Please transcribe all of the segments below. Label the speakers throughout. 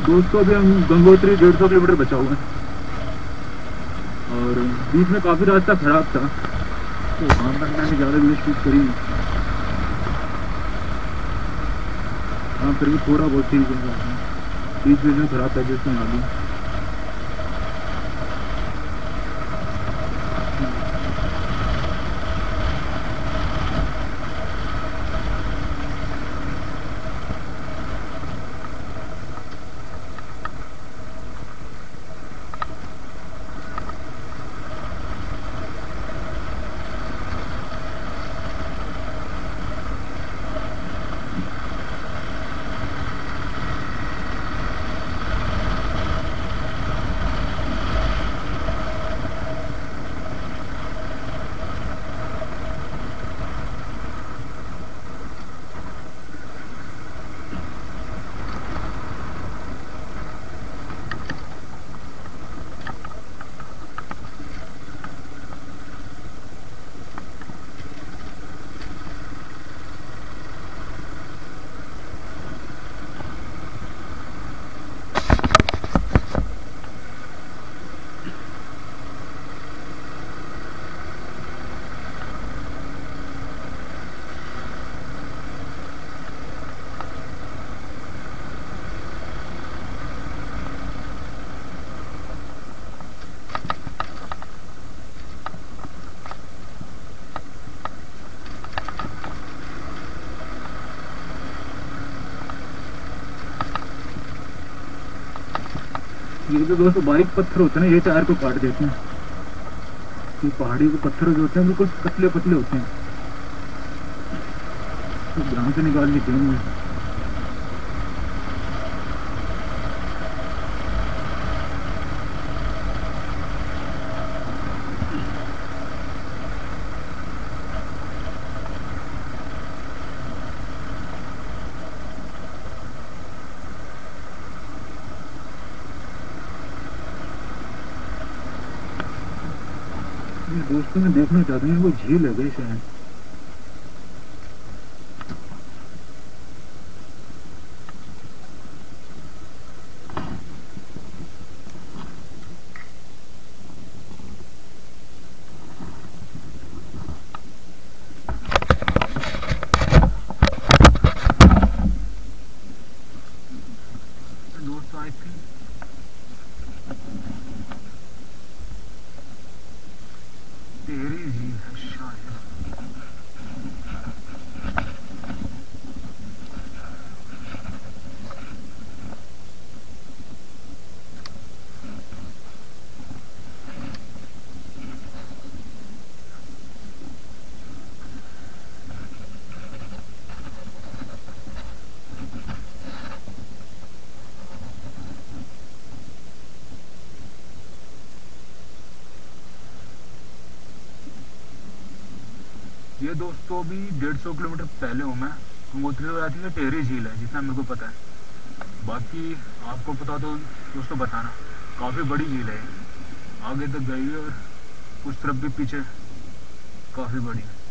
Speaker 1: दोस्तों अभी हम गंगोत्री, डेढ़ सौ किलोमीटर बचा हुआ है। और बीच में काफ़ी रास्ता खराब था। तो वहाँ तक मैंने ज़्यादा वीडियो शूट करी हाँ फिर भी थोड़ा बहुत ठीक है बीच बीच में खराब था, जिसमें आ गई ये जो दोस्तों बारीक पत्थर होते हैं ना, ये टायर को काट देते हैं। ये पहाड़ी के पत्थर जो होते हैं, बिल्कुल पतले पतले होते हैं। तो से निकाल लेते हैं दोस्तों में देखना चाहते हैं वो झील है कैसे शायद दोस्तों आई थिंक तेरी झील है दोस्तों अभी डेढ़ सौ किलोमीटर पहले हूँ मैं। गंगोत्री में जाती है, टेहरी झील है, जितना मेरे को पता है। बाकी आपको पता तो दोस्तों बताना, काफ़ी बड़ी झील है आगे तक गई और उस तरफ़ भी पीछे, काफ़ी बड़ी। है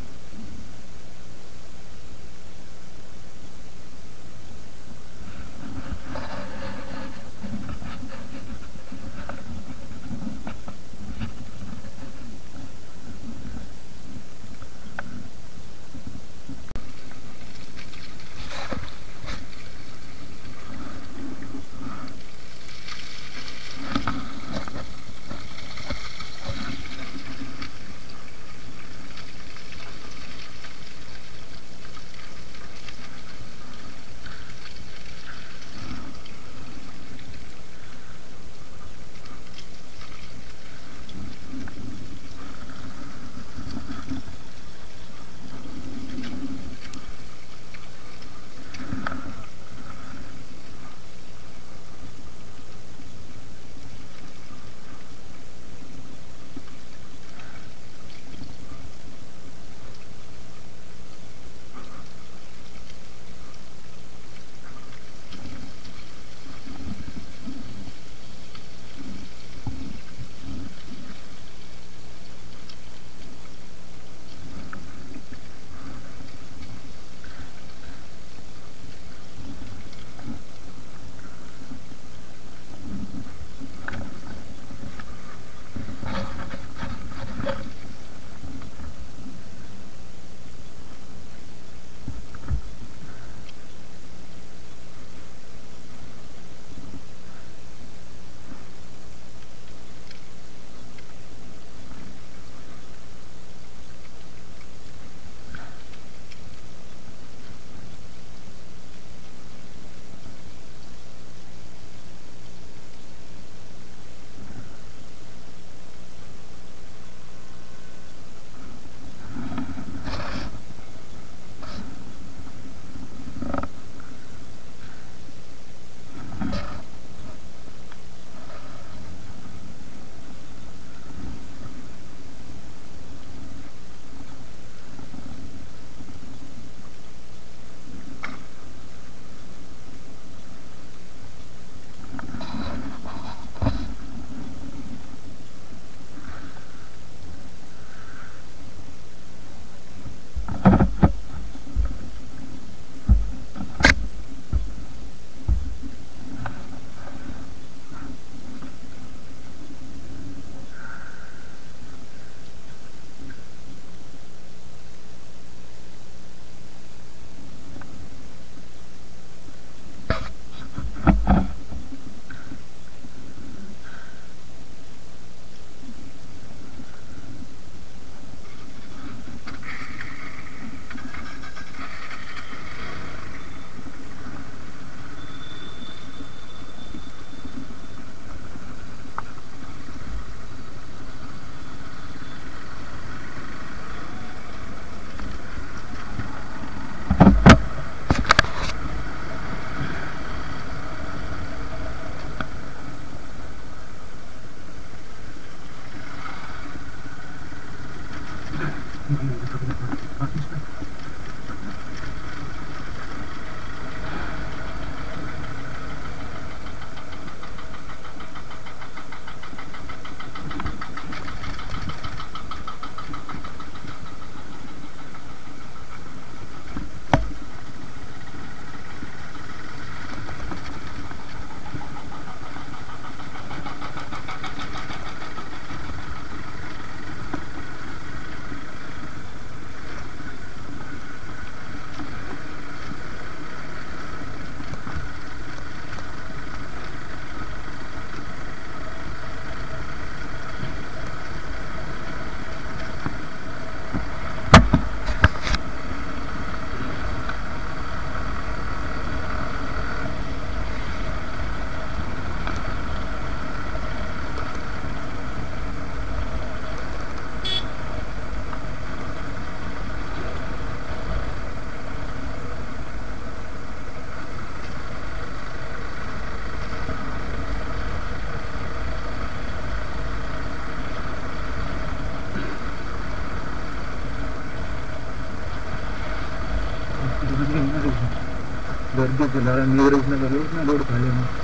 Speaker 2: Mm-hmm. के चला रहा नगर करो उसने रोड खा लिया